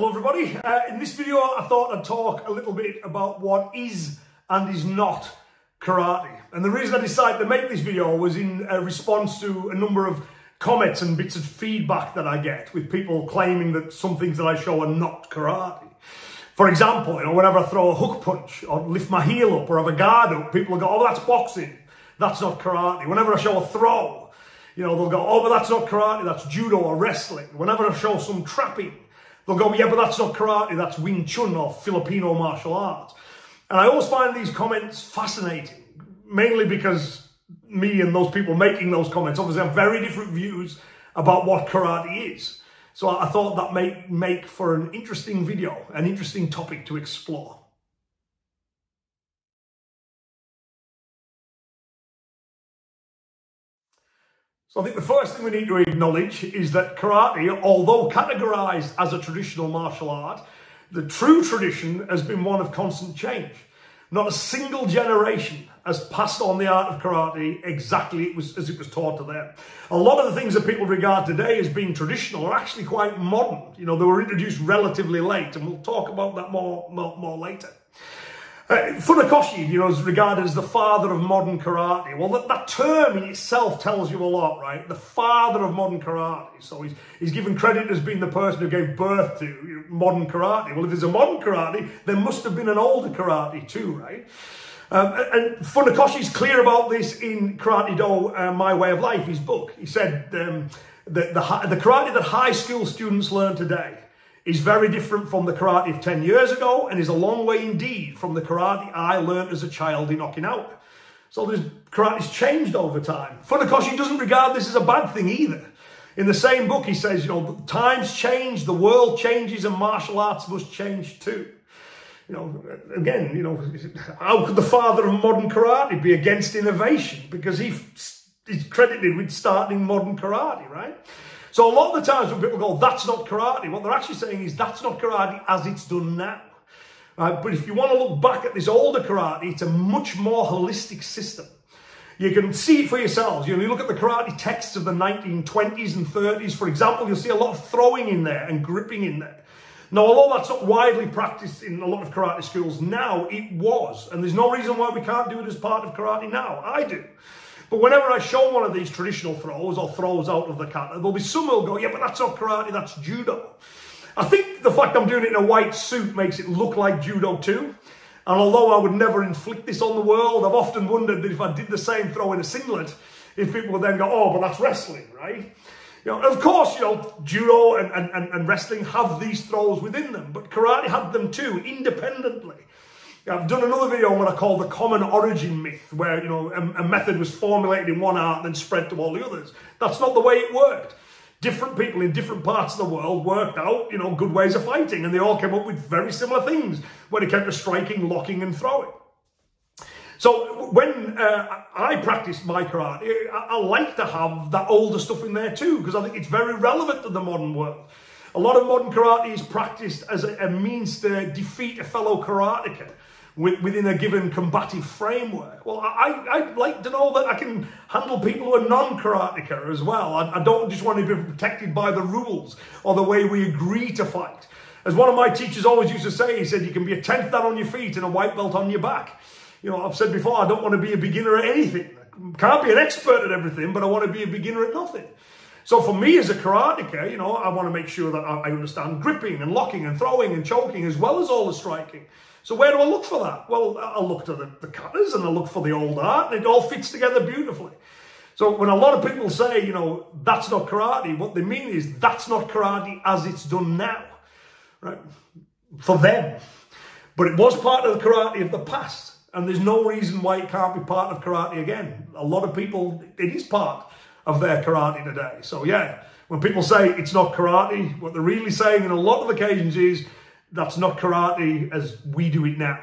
Hello everybody, uh, in this video I thought I'd talk a little bit about what is and is not karate. And the reason I decided to make this video was in response to a number of comments and bits of feedback that I get with people claiming that some things that I show are not karate. For example, you know, whenever I throw a hook punch or lift my heel up or have a guard up, people will go, oh, that's boxing. That's not karate. Whenever I show a throw, you know, they'll go, oh, but that's not karate. That's judo or wrestling. Whenever I show some trapping, they'll go, yeah, but that's not karate. That's Wing Chun or Filipino martial arts. And I always find these comments fascinating, mainly because me and those people making those comments obviously have very different views about what karate is. So I thought that may make for an interesting video, an interesting topic to explore. So I think the first thing we need to acknowledge is that karate, although categorized as a traditional martial art, the true tradition has been one of constant change. Not a single generation has passed on the art of karate exactly as it was taught to them. A lot of the things that people regard today as being traditional are actually quite modern. You know, they were introduced relatively late, and we'll talk about that more, more, more later. Uh, Funakoshi, you know, is regarded as the father of modern karate. Well, that, that term in itself tells you a lot, right? The father of modern karate. So he's, he's given credit as being the person who gave birth to modern karate. Well, if there's a modern karate, there must have been an older karate too, right? Um, and Funakoshi's clear about this in Karate Do, uh, My Way of Life, his book. He said um, that the, the karate that high school students learn today is very different from the karate of 10 years ago and is a long way indeed from the karate I learned as a child in Okinawa. So this karate's changed over time. Funakoshi doesn't regard this as a bad thing either. In the same book, he says, you know, times change, the world changes, and martial arts must change too. You know, again, you know, how could the father of modern karate be against innovation? Because he is credited with starting modern karate, right? So a lot of the times when people go, that's not karate, what they're actually saying is that's not karate as it's done now. Right? But if you want to look back at this older karate, it's a much more holistic system. You can see it for yourselves. You know, you look at the karate texts of the 1920s and 30s, for example, you'll see a lot of throwing in there and gripping in there. Now, although that's not widely practiced in a lot of karate schools now, it was. And there's no reason why we can't do it as part of karate now. I do. But whenever I show one of these traditional throws or throws out of the kata, there'll be some who'll go, yeah, but that's not karate, that's judo. I think the fact I'm doing it in a white suit makes it look like judo too. And although I would never inflict this on the world, I've often wondered that if I did the same throw in a singlet, if people would then go, oh, but that's wrestling, right? You know, of course, you know, judo and, and, and wrestling have these throws within them, but karate had them too, independently. I've done another video on what I call the common origin myth, where you know a, a, method was formulated in one art and then spread to all the others. That's not the way it worked. Different people in different parts of the world worked out, you know, good ways of fighting, and they all came up with very similar things when it came to striking, locking, and throwing. So when uh, I practice my karate, I, I like to have that older stuff in there too, because I think it's very relevant to the modern world. A lot of modern karate is practiced as a, a means to defeat a fellow karateka within a given combative framework. Well, I, I like to know that I can handle people who are non-karateka as well. I, I don't just want to be protected by the rules or the way we agree to fight. As one of my teachers always used to say, he said, you can be a 10th dan on your feet and a white belt on your back. You know, I've said before, I don't want to be a beginner at anything. I can't be an expert at everything, but I want to be a beginner at nothing. So for me as a karateka, you know, I want to make sure that I understand gripping and locking and throwing and choking as well as all the striking. So where do I look for that? Well, I look to the, the katas and I look for the old art and it all fits together beautifully. So when a lot of people say, you know, that's not karate, what they mean is that's not karate as it's done now, right? For them. But it was part of the karate of the past. And there's no reason why it can't be part of karate again. A lot of people, it is part of their karate today. So yeah, when people say it's not karate, what they're really saying in a lot of occasions is that's not karate as we do it now.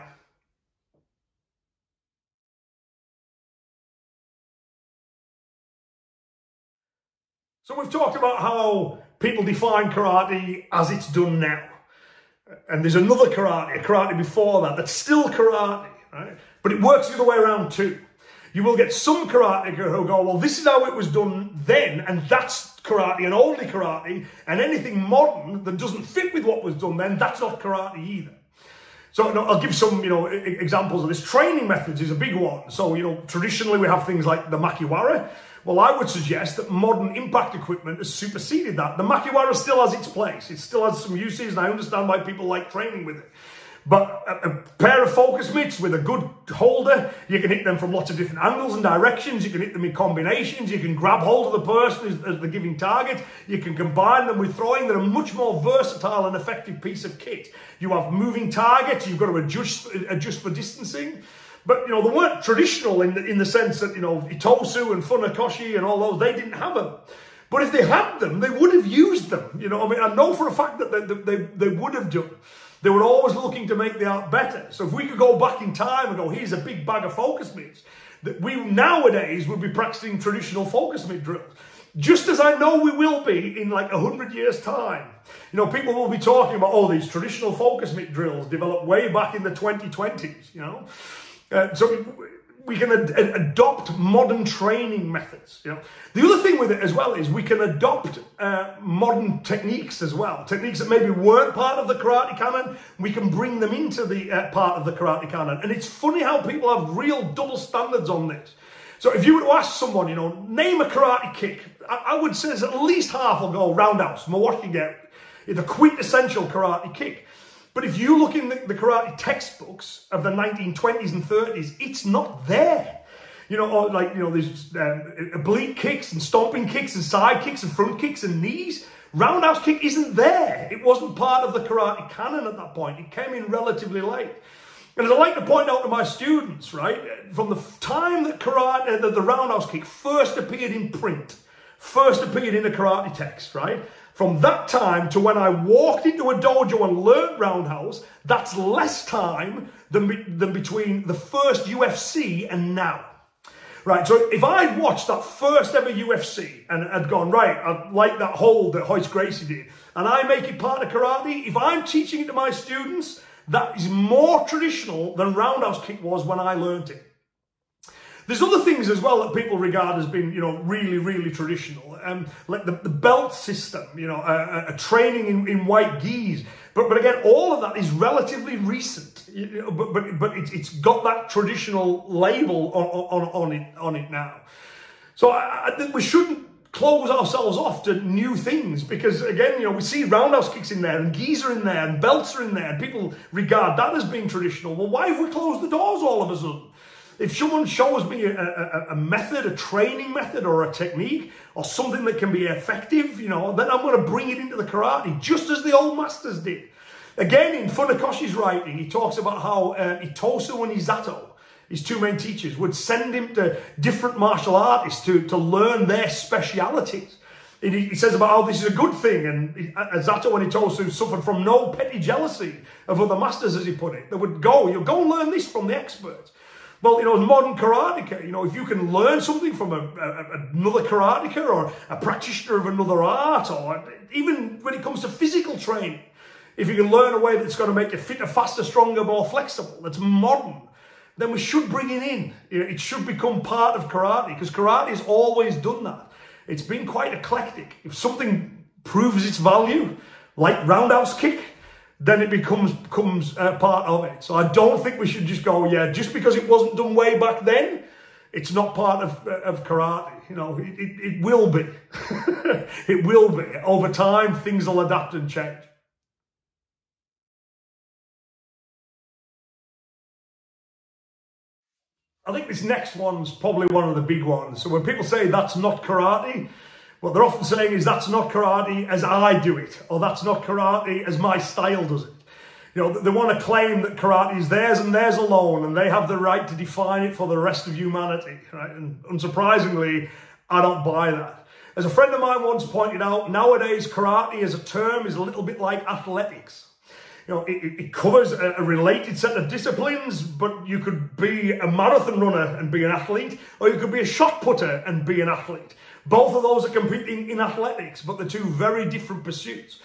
So we've talked about how people define karate as it's done now. And there's another karate, a karate before that, that's still karate, right? But it works the other way around too. You will get some karate who go, well, this is how it was done then, and that's karate and only karate, and anything modern that doesn't fit with what was done then, that's not karate either. So I'll give some, you know, examples of this. Training methods is a big one. So, you know, traditionally we have things like the makiwara. Well, I would suggest that modern impact equipment has superseded that. The makiwara still has its place. It still has some uses, and I understand why people like training with it. But a, a, pair of focus mitts with a good holder, you can hit them from lots of different angles and directions. You can hit them in combinations. You can grab hold of the person as, as the giving target. You can combine them with throwing. They're a much more versatile and effective piece of kit. You have moving targets. You've got to adjust, adjust for distancing. But, you know, they weren't traditional in the, in the sense that, you know, Itosu and Funakoshi and all those, they didn't have them. But if they had them, they would have used them. You know, I mean, I know for a fact that they, they, they would have done. They were always looking to make the art better. So if we could go back in time and go, here's a big bag of focus mitts, that we nowadays would be practicing traditional focus mitt drills. Just as I know we will be in like a hundred years time. You know, people will be talking about, oh, these traditional focus mitt drills developed way back in the 2020s, you know. Uh, so we can ad adopt modern training methods. You know, the other thing with it as well is we can adopt uh, modern techniques as well. Techniques that maybe weren't part of the karate canon, we can bring them into the uh, part of the karate canon. And it's funny how people have real double standards on this. So if you were to ask someone, you know, name a karate kick, I, I would say at least half will go roundhouse, mawashi geri, the quintessential karate kick. But if you look in the, the karate textbooks of the 1920s and 30s, it's not there. You know, like, you know, there's um, oblique kicks and stomping kicks and side kicks and front kicks and knees. Roundhouse kick isn't there. It wasn't part of the karate canon at that point. It came in relatively late. And as I like to point out to my students, right, from the time that karate, uh, the, the roundhouse kick first appeared in print, first appeared in a karate text, right, from that time to when I walked into a dojo and learned roundhouse, that's less time than, be, than between the first UFC and now. Right, so if I'd watched that first ever UFC and had gone, right, I like that hold that Royce Gracie did, and I make it part of karate, if I'm teaching it to my students, that is more traditional than roundhouse kick was when I learned it. There's other things as well that people regard as being, you know, really, really traditional, um, like the, the belt system, you know, a, a training in, in white gis. But, but again, all of that is relatively recent, you know, but, but, but it's, it's got that traditional label on, on, on, it, on it now. So I, I think we shouldn't close ourselves off to new things because again, you know, we see roundhouse kicks in there and gis are in there and belts are in there and people regard that as being traditional. Well, why have we closed the doors all of a sudden? If someone shows me a, a, a, method, a training method or a technique or something that can be effective, you know, then I'm going to bring it into the karate just as the old masters did. Again, in Funakoshi's writing, he talks about how uh, Itosu and Azato, his two main teachers, would send him to different martial artists to, to learn their specialities. He says about how this is a good thing, and Azato and Itosu suffered from no petty jealousy of other masters, as he put it. They would go, you go learn this from the experts. Well, you know, modern karateka, you know, if you can learn something from a, a, another karateka or a practitioner of another art, or even when it comes to physical training, if you can learn a way that's going to make you fitter, faster, stronger, more flexible, that's modern, then we should bring it in. It should become part of karate because karate has always done that. It's been quite eclectic. If something proves its value, like roundhouse kick, then it becomes becomes uh, part of it. So I don't think we should just go, yeah, just because it wasn't done way back then, it's not part of, of karate. You know, it, it, it will be. it will be. Over time, things will adapt and change. I think this next one's probably one of the big ones. So when people say that's not karate, what they're often saying is that's not karate as I do it, or that's not karate as my style does it. You know, they want to claim that karate is theirs and theirs alone, and they have the right to define it for the rest of humanity. Right? And unsurprisingly, I don't buy that. As a friend of mine once pointed out, nowadays karate as a term is a little bit like athletics. You know, it, it covers a, a related set of disciplines, but you could be a marathon runner and be an athlete, or you could be a shot putter and be an athlete. Both of those are competing in athletics, but they're two very different pursuits.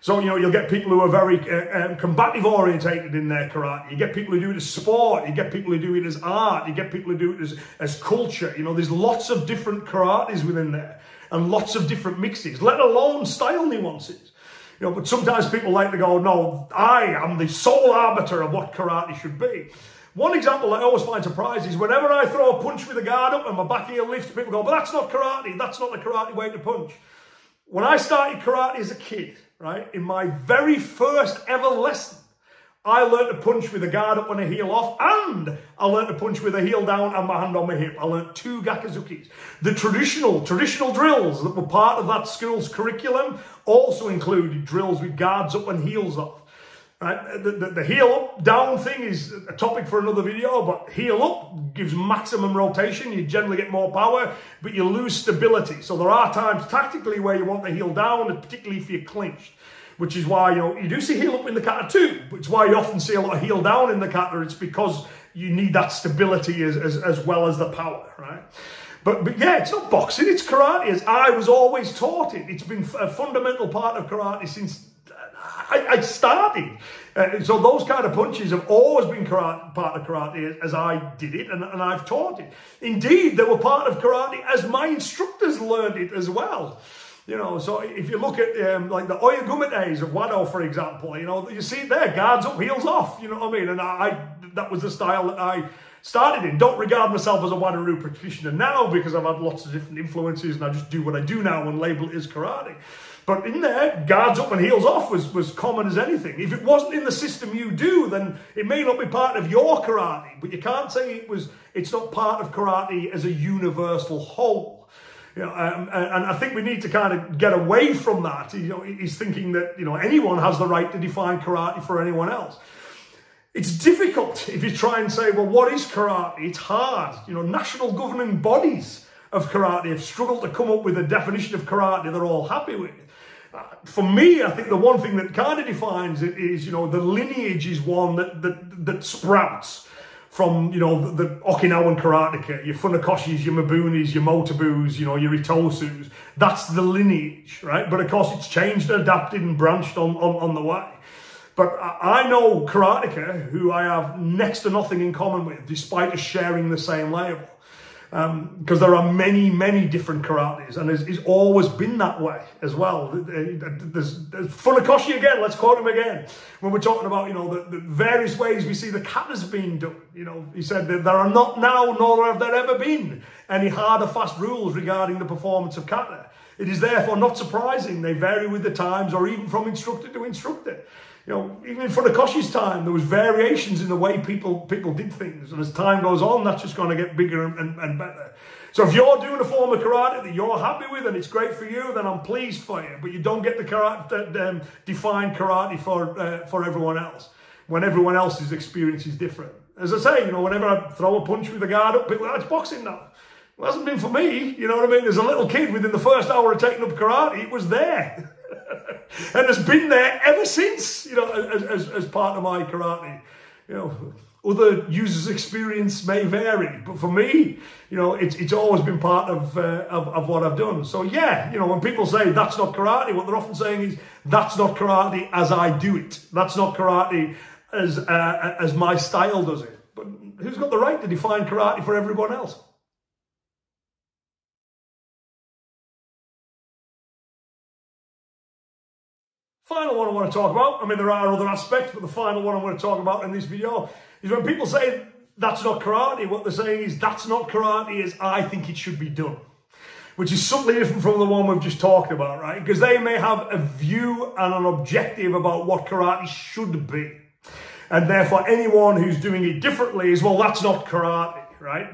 So, you know, you'll get people who are very uh, um, combative orientated in their karate. You get people who do it as sport. You get people who do it as art. You get people who do it as, as culture. You know, there's lots of different karates within there and lots of different mixes, let alone style nuances. You know, but sometimes people like to go, no, I am the sole arbiter of what karate should be. One example I always find surprising is whenever I throw a punch with a guard up and my back heel lifts, people go, but that's not karate. That's not the karate way to punch. When I started karate as a kid, right, in my very first ever lesson, I learned to punch with a guard up and a heel off, and I learned to punch with a heel down and my hand on my hip. I learned two gyakuzukis. The traditional, traditional drills that were part of that school's curriculum also included drills with guards up and heels off. Right? The, the, the, heel up down thing is a topic for another video, but heel up gives maximum rotation. You generally get more power, but you lose stability. So there are times tactically where you want the heel down, particularly if you're clinched. Which is why you know you do see heel up in the kata too. Which is why you often see a lot of heel down in the kata. It's because you need that stability as, as, as well as the power, right? But, but yeah, it's not boxing, it's karate. As I was always taught it. It's been a fundamental part of karate since I, I started. Uh, so those kind of punches have always been karate, part of karate as I did it and, and I've taught it. Indeed, they were part of karate as my instructors learned it as well. You know, so if you look at um, like the Oyagumite's of Wado, for example, you know, you see it there, guards up, heels off, you know what I mean? And I, I that was the style that I started in. Don't regard myself as a Wado practitioner now because I've had lots of different influences and I just do what I do now and label it as karate. But in there, guards up and heels off was, was common as anything. If it wasn't in the system you do, then it may not be part of your karate. But you can't say it was. It's not part of karate as a universal whole. You know, um, and I think we need to kind of get away from that. You know, he's thinking that you know anyone has the right to define karate for anyone else. It's difficult if you try and say, well, what is karate? It's hard. You know, national governing bodies of karate have struggled to come up with a definition of karate they're all happy with for me, I think the one thing that kind of defines it is, you know, the lineage is one that that, that sprouts from, you know, the, the Okinawan karateka, your Funakoshis, your Mabunis, your Motobus, you know, your Itosus. That's the lineage, right? But of course, it's changed, and adapted, and branched on, on, on the way. But I know karateka who I have next to nothing in common with, despite us sharing the same label because um, there are many, many different karates, and it's, it's, always been that way as well. There's, there's Funakoshi again, let's quote him again, when we're talking about, you know, the, the, various ways we see the katas being done. You know, he said that there are not now, nor have there ever been, any hard or fast rules regarding the performance of kata. It is therefore not surprising they vary with the times or even from instructor to instructor you know, even in Funakoshi's time, there was variations in the way people people did things. And as time goes on, that's just going to get bigger and, and, better. So if you're doing a form of karate that you're happy with and it's great for you, then I'm pleased for you. But you don't get the karate, um, defined karate for, uh, for everyone else when everyone else's experience is different. As I say, you know, whenever I throw a punch with a guard up, people, it's boxing now. It hasn't been for me, you know what I mean? There's a little kid within the first hour of taking up karate, it was there. and has been there ever since, you know, as, as, as part of my karate. You know, other users' experience may vary, but for me, you know, it's, it's always been part of, uh, of, of what I've done. So yeah, you know, when people say that's not karate, what they're often saying is that's not karate as I do it. That's not karate as uh, as my style does it. But who's got the right to define karate for everyone else? Final one I want to talk about, I mean, there are other aspects, but the final one I want to talk about in this video is when people say that's not karate, what they're saying is that's not karate as I think it should be done. Which is something different from the one we've just talked about, right? Because they may have a view and an objective about what karate should be. And therefore, anyone who's doing it differently is, well, that's not karate, right?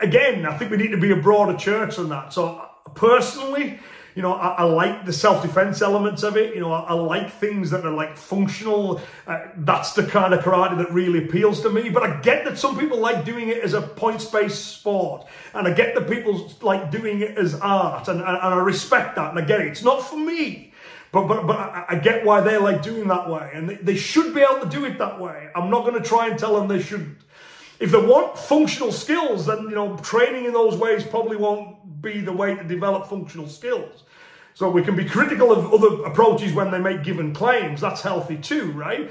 Again, I think we need to be a broader church than that. So, personally, you know, I, I like the self-defense elements of it. You know, I, I like things that are like functional. Uh, that's the kind of karate that really appeals to me. But I get that some people like doing it as a points-based sport. And I get that people like doing it as art. And, and, and I respect that. And I get it. It's not for me. But, but, but I, get why they like doing that way. And they, they should be able to do it that way. I'm not going to try and tell them they shouldn't. If they want functional skills, then, you know, training in those ways probably won't be the way to develop functional skills. So we can be critical of other approaches when they make given claims. That's healthy too, right?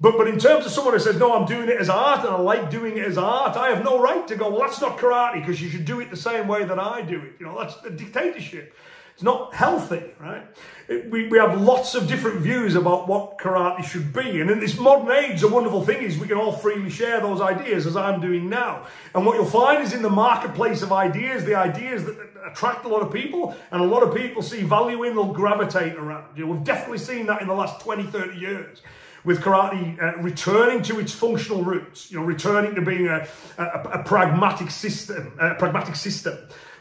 But, but in terms of someone who says, no, I'm doing it as art and I like doing it as art, I have no right to go, well, that's not karate because you should do it the same way that I do it. You know, that's a dictatorship. It's not healthy, right? It, we, we have lots of different views about what karate should be. And in this modern age, the wonderful thing is we can all freely share those ideas as I'm doing now. And what you'll find is in the marketplace of ideas, the ideas that attract a lot of people and a lot of people see value in, they'll gravitate around. You know, we've definitely seen that in the last 20, 30 years with karate uh, returning to its functional roots, you know, returning to being a, a, a pragmatic system, a pragmatic system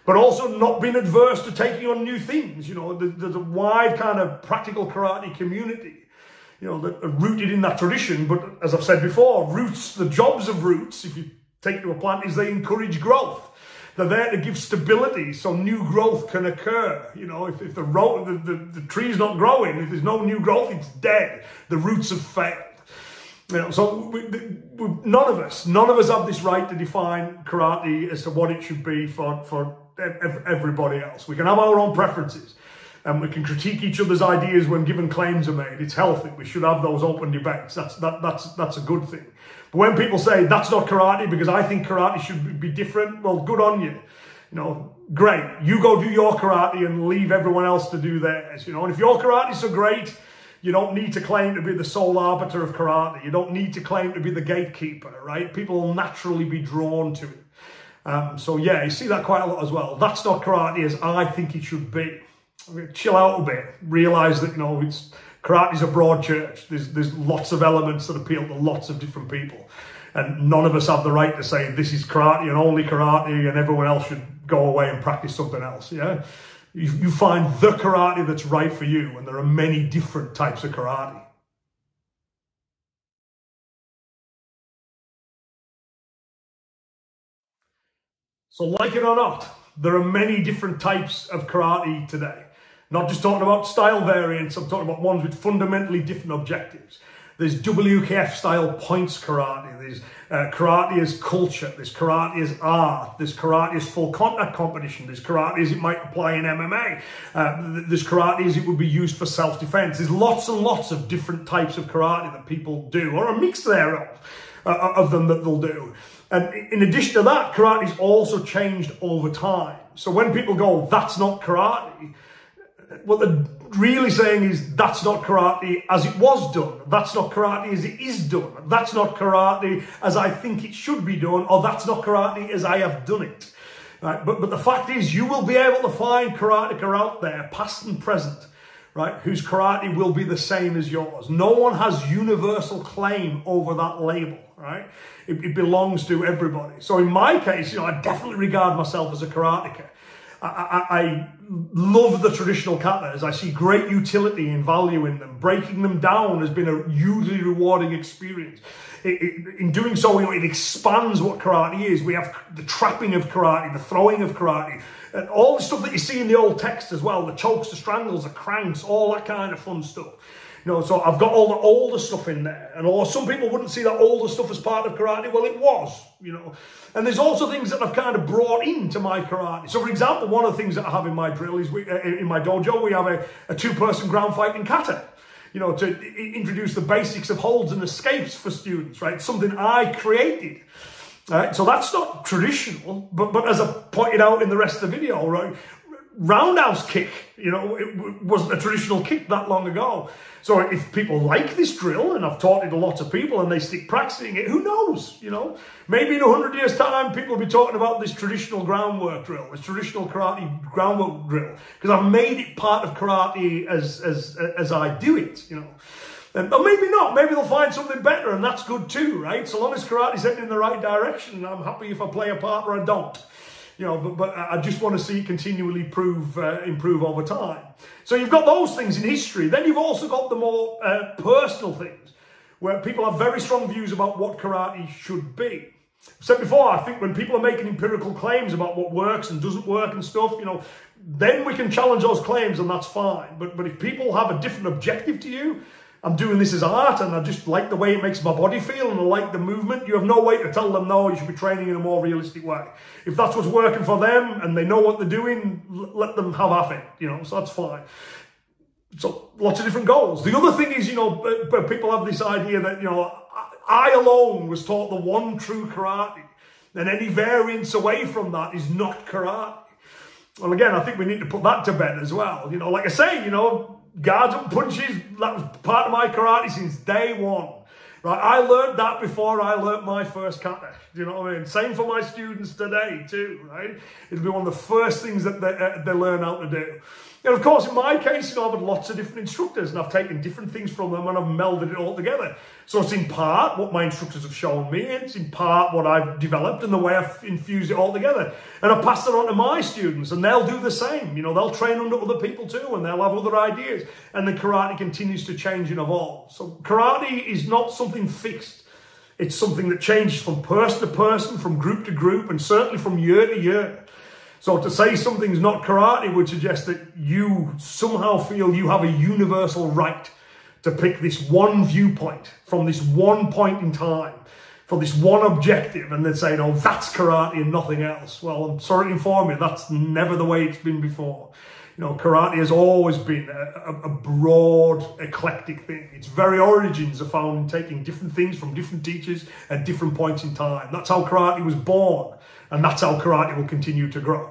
but also not being adverse to taking on new things. You know, there's a wide kind of practical karate community, you know, that are rooted in that tradition. But as I've said before, roots, the jobs of roots, if you take to a plant, is they encourage growth. They're there to give stability so new growth can occur. You know, if, if the, ro- the, the, the tree's not growing, if there's no new growth, it's dead. The roots have failed. You know, so we, we, none of us, none of us have this right to define karate as to what it should be for, for everybody else. We can have our own preferences and we can critique each other's ideas when given claims are made. It's healthy. We should have those open debates. That's, that, that's, that's a good thing. But when people say that's not karate because I think karate should be different, well, good on you. You know, great. You go do your karate and leave everyone else to do theirs. You know, and if your karate's so great, you don't need to claim to be the sole arbiter of karate. You don't need to claim to be the gatekeeper, right? People will naturally be drawn to it. Um, so yeah, you see that quite a lot as well. That's not karate as I think it should be. Chill out a bit. Realise that you know it's karate's a broad church. There's there's lots of elements that appeal to lots of different people, and none of us have the right to say this is karate and only karate, and everyone else should go away and practice something else. Yeah, you, you find the karate that's right for you, and there are many different types of karate. So, like it or not, there are many different types of karate today. Not just talking about style variants, I'm talking about ones with fundamentally different objectives. There's WKF style points karate, there's uh, karate as culture, there's karate as art, there's karate as full contact competition, there's karate as it might apply in MMA, uh, there's karate as it would be used for self defense. There's lots and lots of different types of karate that people do, or a mix thereof uh, of them that they'll do. And in addition to that, karate's also changed over time. So when people go, that's not karate, what they're really saying is that's not karate as it was done. That's not karate as it is done. That's not karate as I think it should be done, or that's not karate as I have done it. Right? But, but the fact is, you will be able to find karateka out there, past and present, right, whose karate will be the same as yours. No one has universal claim over that label, right? It, it, belongs to everybody. So in my case, you know, I definitely regard myself as a karateka. I, I, love the traditional katas. I see great utility and value in them. Breaking them down has been a hugely rewarding experience. It, it, in doing so, you know, it expands what karate is. We have the trapping of karate, the throwing of karate, and all the stuff that you see in the old text as well, the chokes, the strangles, the cranks, all that kind of fun stuff. You know, so I've got all the older stuff in there. And although some people wouldn't see that older stuff as part of karate, well, it was, you know. And there's also things that I've kind of brought into my karate. So, for example, one of the things that I have in my drill is we, uh, in my dojo, we have a, a two-person ground fighting kata you know, to introduce the basics of holds and escapes for students, right? Something I created. Right? So that's not traditional, but, but as I pointed out in the rest of the video, right, roundhouse kick. You know, it wasn't a traditional kick that long ago. So if people like this drill, and I've taught it to lots of people, and they stick practicing it, who knows? You know, maybe in a hundred years' time, people will be talking about this traditional groundwork drill, this traditional karate groundwork drill, because I've made it part of karate as as as I do it. You know. And, but maybe not. Maybe they'll find something better, and that's good too, right? So long as karate's heading in the right direction, I'm happy if I play a part or I don't you know, but, but I just want to see it continually prove, uh, improve over time. So you've got those things in history. Then you've also got the more uh, personal things where people have very strong views about what karate should be. I've said before, I think when people are making empirical claims about what works and doesn't work and stuff, you know, then we can challenge those claims and that's fine. But, but if people have a different objective to you, I'm doing this as art and I just like the way it makes my body feel and I like the movement. You have no way to tell them, no, you should be training in a more realistic way. If that's what's working for them and they know what they're doing, let them have at it, you know, so that's fine. So lots of different goals. The other thing is, you know, people have this idea that, you know, I alone was taught the one true karate and any variance away from that is not karate. Well, again, I think we need to put that to bed as well. You know, like I say, you know, guards and punches, that was part of my karate since day one. Right, I learned that before I learned my first kata. Do you know what I mean? Same for my students today too, right? It'll be one of the first things that they, uh, they learn how to do. And of course, in my case, you know, I've had lots of different instructors and I've taken different things from them and I've melded it all together. So it's in part what my instructors have shown me, and it's in part what I've developed and the way I've infused it all together. And I pass it on to my students and they'll do the same. You know, they'll train under other people too and they'll have other ideas. And the karate continues to change and evolve. So karate is not something fixed. It's something that changes from person to person, from group to group, and certainly from year to year. So to say something's not karate would suggest that you somehow feel you have a universal right to pick this one viewpoint from this one point in time for this one objective and then say, no, oh, that's karate and nothing else. Well, I'm sorry to inform you, that's never the way it's been before. You know, karate has always been a, a, broad, eclectic thing. Its very origins are found in taking different things from different teachers at different points in time. That's how karate was born, and that's how karate will continue to grow.